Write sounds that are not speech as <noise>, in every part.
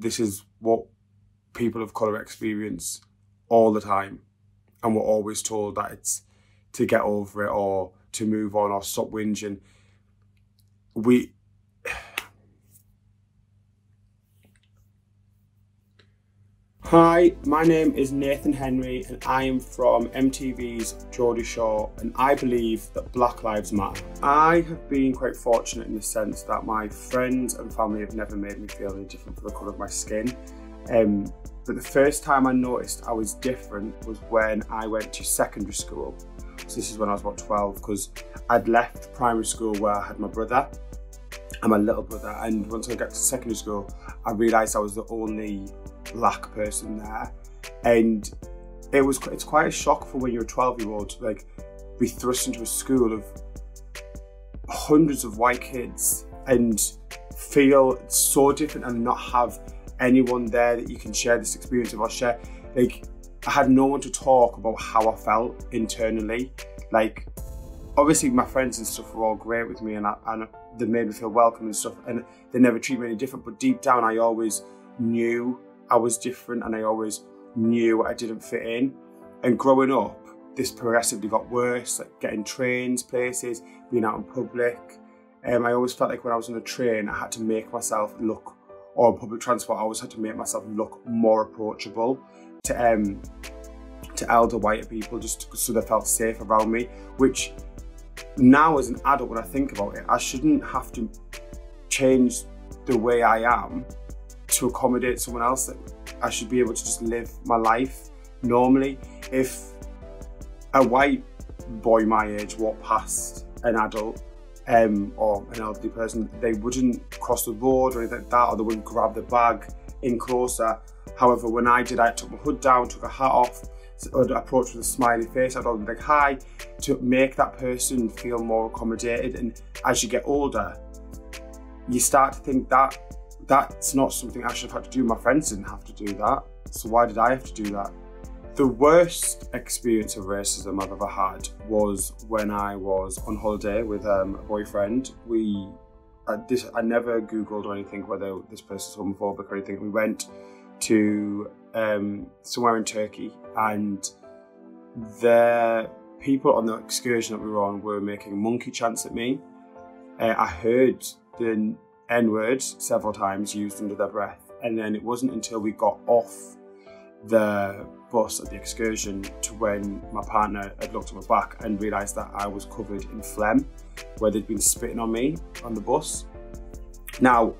This is what people of colour experience all the time. And we're always told that it's to get over it or to move on or stop whinging. We Hi, my name is Nathan Henry and I am from MTV's Geordie Shore and I believe that Black Lives Matter. I have been quite fortunate in the sense that my friends and family have never made me feel any different for the colour of my skin. Um, but the first time I noticed I was different was when I went to secondary school. So this is when I was about 12 because I'd left primary school where I had my brother and my little brother and once I got to secondary school I realised I was the only black person there, and it was it's quite a shock for when you're a 12 year old to like be thrust into a school of hundreds of white kids and feel so different and not have anyone there that you can share this experience with or share like I had no one to talk about how I felt internally. Like obviously my friends and stuff were all great with me and, I, and they made me feel welcome and stuff and they never treat me any different but deep down I always knew I was different and I always knew I didn't fit in. And growing up, this progressively got worse, like getting trains places, being out in public. Um, I always felt like when I was on a train, I had to make myself look, or on public transport, I always had to make myself look more approachable to um, to elder white people, just so they felt safe around me. Which now, as an adult, when I think about it, I shouldn't have to change the way I am to accommodate someone else that I should be able to just live my life normally. If a white boy my age walked past an adult um, or an elderly person, they wouldn't cross the road or anything like that, or they wouldn't grab the bag in closer. However, when I did, I took my hood down, took a hat off, approached with a smiley face, I'd be like, hi, to make that person feel more accommodated. And as you get older, you start to think that that's not something I should have had to do. My friends didn't have to do that. So why did I have to do that? The worst experience of racism I've ever had was when I was on holiday with um, a boyfriend. We, I, this, I never Googled or anything whether this person's homophobic or anything. We went to um, somewhere in Turkey and the people on the excursion that we were on were making monkey chants at me. Uh, I heard the N word several times used under their breath. And then it wasn't until we got off the bus at the excursion to when my partner had looked at my back and realised that I was covered in phlegm where they'd been spitting on me on the bus. Now,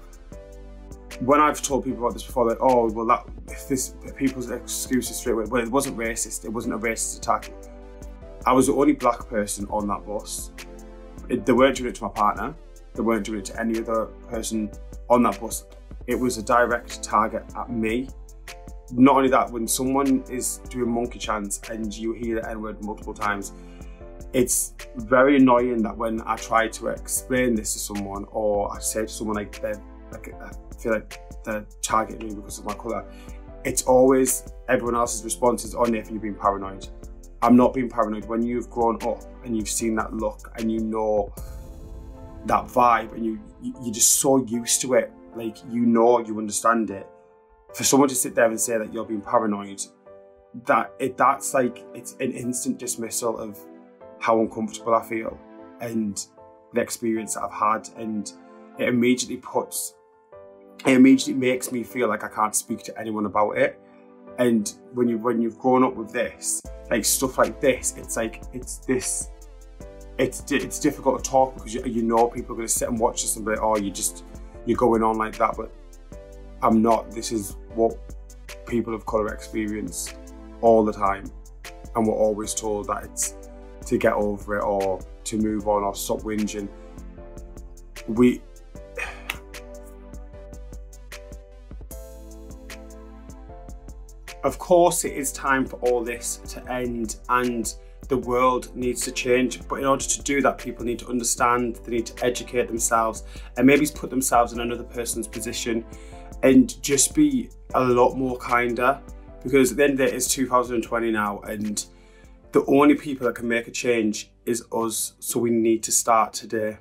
when I've told people about this before, that oh well, that if this people's excuses straight away, well, it wasn't racist. It wasn't a racist attack. I was the only black person on that bus. It, they weren't doing it to my partner. They weren't doing it to any other person on that bus. It was a direct target at me. Not only that, when someone is doing monkey chants and you hear the N-word multiple times, it's very annoying that when I try to explain this to someone or I say to someone like, like I feel like they're targeting me because of my colour, it's always everyone else's response is, oh Nathan, you're being paranoid. I'm not being paranoid. When you've grown up and you've seen that look and you know that vibe and you you're just so used to it like you know you understand it. For someone to sit there and say that you're being paranoid that it that's like it's an instant dismissal of how uncomfortable I feel and the experience that I've had. And it immediately puts it immediately makes me feel like I can't speak to anyone about it. And when you when you've grown up with this like stuff like this it's like it's this it's it's difficult to talk because you, you know people are going to sit and watch this and be like, oh, you just you're going on like that, but I'm not. This is what people of color experience all the time, and we're always told that it's to get over it or to move on or stop whinging. We <sighs> Of course, it is time for all this to end and the world needs to change. But in order to do that, people need to understand, they need to educate themselves and maybe put themselves in another person's position and just be a lot more kinder. Because then the end of the day, it's 2020 now and the only people that can make a change is us. So we need to start today.